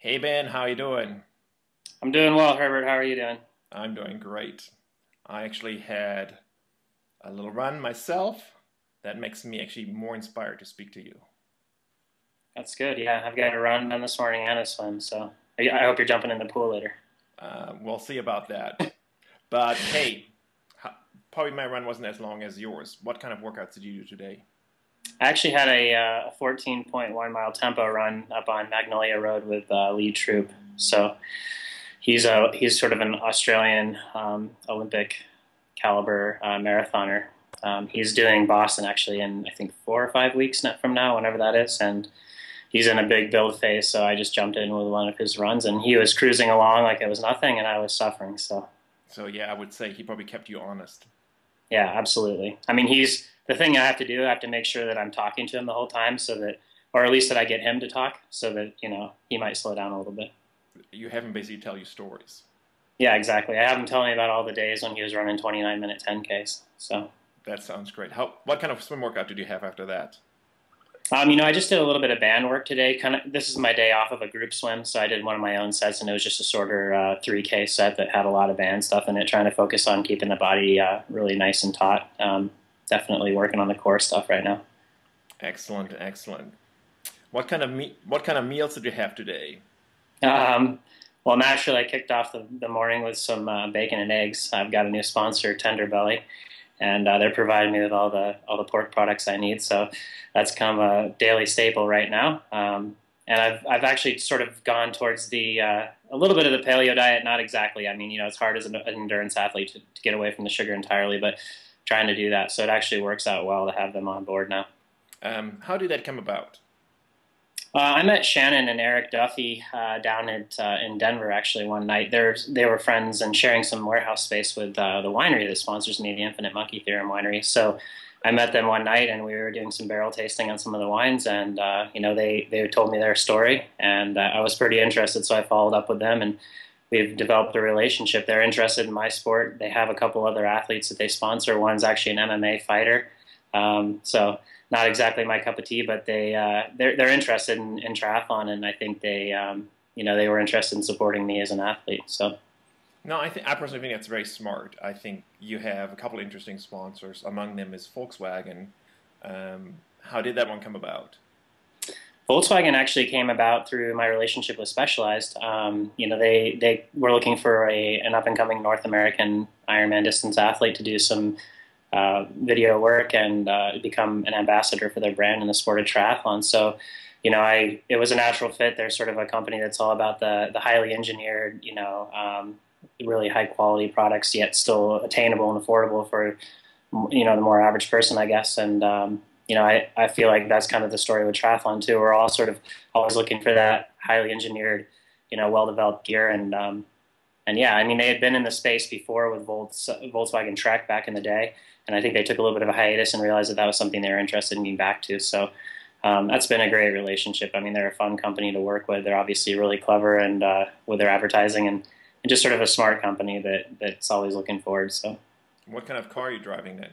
Hey Ben, how you doing? I'm doing well, Herbert. How are you doing? I'm doing great. I actually had a little run myself. That makes me actually more inspired to speak to you. That's good. Yeah, I've got a run done this morning and a swim, so I hope you're jumping in the pool later. Uh, we'll see about that. but hey, probably my run wasn't as long as yours. What kind of workouts did you do today? I actually had a uh, 14.1 mile tempo run up on Magnolia Road with uh, Lee Troop. So he's a he's sort of an Australian um, Olympic caliber uh, marathoner. Um, he's doing Boston actually in I think four or five weeks from now, whenever that is, and he's in a big build phase. So I just jumped in with one of his runs, and he was cruising along like it was nothing, and I was suffering. So. So yeah, I would say he probably kept you honest. Yeah, absolutely. I mean, he's the thing I have to do. I have to make sure that I'm talking to him the whole time, so that, or at least that I get him to talk, so that you know he might slow down a little bit. You have him basically tell you stories. Yeah, exactly. I have him tell me about all the days when he was running 29 minute 10ks. So that sounds great. How? What kind of swim workout did you have after that? Um, you know, I just did a little bit of band work today. Kind of, this is my day off of a group swim, so I did one of my own sets, and it was just a shorter uh, 3K set that had a lot of band stuff in it, trying to focus on keeping the body uh, really nice and taut. Um, definitely working on the core stuff right now. Excellent, excellent. What kind of me- what kind of meals did you have today? Um, well, naturally, I kicked off the, the morning with some uh, bacon and eggs. I've got a new sponsor, Tender Belly, and uh, they're providing me with all the all the pork products I need. So that's come a daily staple right now. Um, and I've I've actually sort of gone towards the uh, a little bit of the paleo diet. Not exactly. I mean, you know, it's hard as an endurance athlete to, to get away from the sugar entirely, but trying to do that. So it actually works out well to have them on board now. Um, how did that come about? Uh, I met Shannon and Eric Duffy uh, down at uh, in Denver actually one night. They're, they were friends and sharing some warehouse space with uh, the winery that sponsors me, the Infinite Monkey Theorem Winery. So I met them one night and we were doing some barrel tasting on some of the wines, and uh, you know they they told me their story, and uh, I was pretty interested, so I followed up with them and we've developed a relationship. They're interested in my sport. They have a couple other athletes that they sponsor. One's actually an MMA fighter. Um, so not exactly my cup of tea, but they uh, they're they're interested in, in, triathlon, and I think they um, you know they were interested in supporting me as an athlete. So. No, I think I personally think that's very smart. I think you have a couple interesting sponsors. Among them is Volkswagen. Um, how did that one come about? Volkswagen actually came about through my relationship with Specialized. Um, you know, they they were looking for a an up and coming North American Ironman distance athlete to do some uh, video work and uh, become an ambassador for their brand in the sport of triathlon. So, you know, I it was a natural fit. They're sort of a company that's all about the the highly engineered, you know, um, really high quality products, yet still attainable and affordable for you know the more average person, I guess. And um, you know, I, I feel like that's kind of the story with triathlon too. We're all sort of always looking for that highly engineered, you know, well developed gear. And um, and yeah, I mean, they had been in the space before with Volts, Volkswagen Trek back in the day, and I think they took a little bit of a hiatus and realized that that was something they were interested in getting back to. So um, that's been a great relationship. I mean, they're a fun company to work with. They're obviously really clever and uh, with their advertising and, and just sort of a smart company that that's always looking forward. So, what kind of car are you driving then?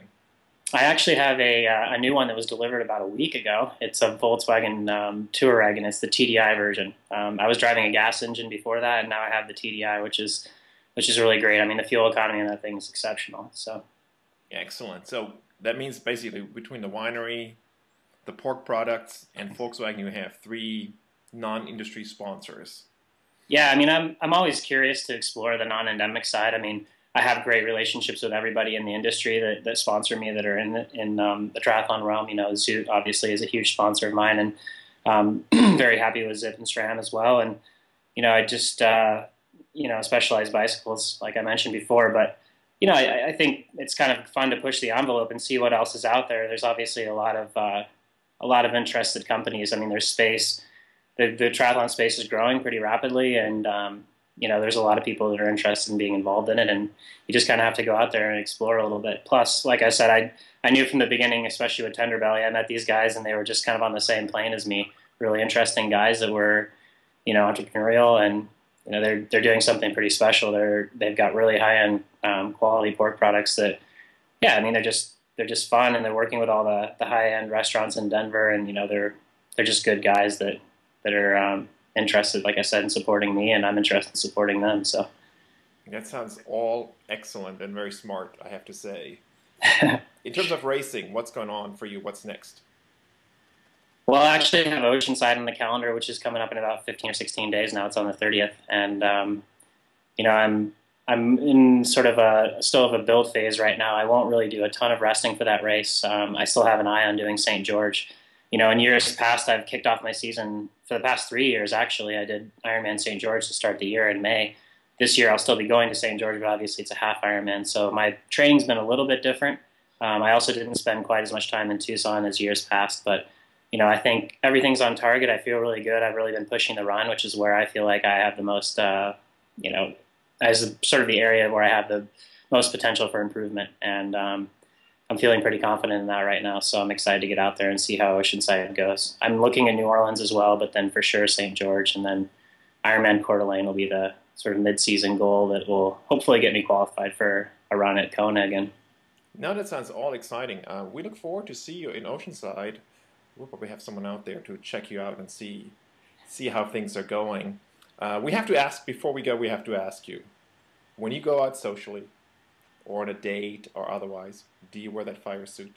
I actually have a, uh, a new one that was delivered about a week ago. It's a Volkswagen um, Touareg, and it's the TDI version. Um, I was driving a gas engine before that, and now I have the TDI, which is which is really great. I mean, the fuel economy on that thing is exceptional. So, excellent. So that means basically between the winery, the pork products, and Volkswagen, you have three non-industry sponsors. Yeah, I mean, I'm I'm always curious to explore the non-endemic side. I mean I have great relationships with everybody in the industry that, that sponsor me that are in the, in um, the triathlon realm. You know, Zoot obviously is a huge sponsor of mine, and um, very happy with Zipp and SRAM as well. And you know, I just uh, you know specialized bicycles, like I mentioned before, but you know, I, I, think it's kind of fun to push the envelope and see what else is out there. There's obviously a lot of uh, a lot of interested companies. I mean, there's space. The, the triathlon space is growing pretty rapidly, and um, you know, there's a lot of people that are interested in being involved in it, and you just kind of have to go out there and explore a little bit. Plus, like I said, I I knew from the beginning, especially with Tender Belly, I met these guys, and they were just kind of on the same plane as me. Really interesting guys that were, you know, entrepreneurial, and you know, they're they're doing something pretty special. They're they've got really high end um, quality pork products that, yeah, I mean, they're just they're just fun, and they're working with all the the high end restaurants in Denver, and you know, they're they're just good guys that that are um, interested, like I said, in supporting me, and I'm interested in supporting them. So that sounds all excellent and very smart, I have to say. in terms of racing, what's going on for you? What's next? Well, I actually have Oceanside on the calendar, which is coming up in about 15 or 16 days now. It's on the 30th, and um, you know, I'm I'm in sort of a still of a build phase right now. I won't really do a ton of resting for that race. Um, I still have an eye on doing St. George. You know, in years past, I've kicked off my season for the past three years. Actually, I did Ironman St. George to start the year in May. This year, I'll still be going to St. George, but obviously it's a half Ironman, so my training's been a little bit different. Um, I also didn't spend quite as much time in Tucson as years past, but you know, I think everything's on target. I feel really good. I've really been pushing the run, which is where I feel like I have the most, uh, you know, as sort of the area where I have the most potential for improvement. And um, I'm feeling pretty confident in that right now. So I'm excited to get out there and see how Oceanside goes. I'm looking at New Orleans as well, but then for sure St. George and then Ironman Coeur d'Alene will be the sort of mid-season goal that will hopefully get me qualified for a run at Kona again. Now that sounds all exciting. Uh, we look forward to see you in Oceanside. We'll probably have someone out there to check you out and see see how things are going. Uh, we have to ask before we go. We have to ask you when you go out socially, or on a date or otherwise. Do you wear that fire suit?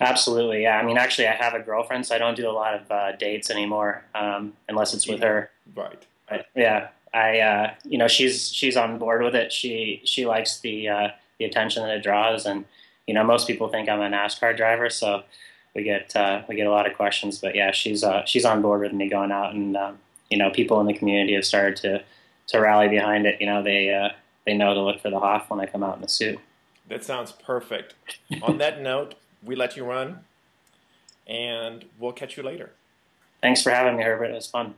Absolutely, yeah. I mean, actually, I have a girlfriend, so I don't do a lot of uh, dates anymore, um, unless it's with her. Right. But yeah, I, uh, you know, she's she's on board with it. She she likes the uh, the attention that it draws, and you know, most people think I'm a NASCAR driver, so we get uh, we get a lot of questions. But yeah, she's uh, she's on board with me going out, and um, you know, people in the community have started to to rally behind it. You know, they uh, they know to look for the Hoff when I come out in the suit. That sounds perfect. On that note, we let you run, and we'll catch you later. Thanks for having me, Herbert. It was fun.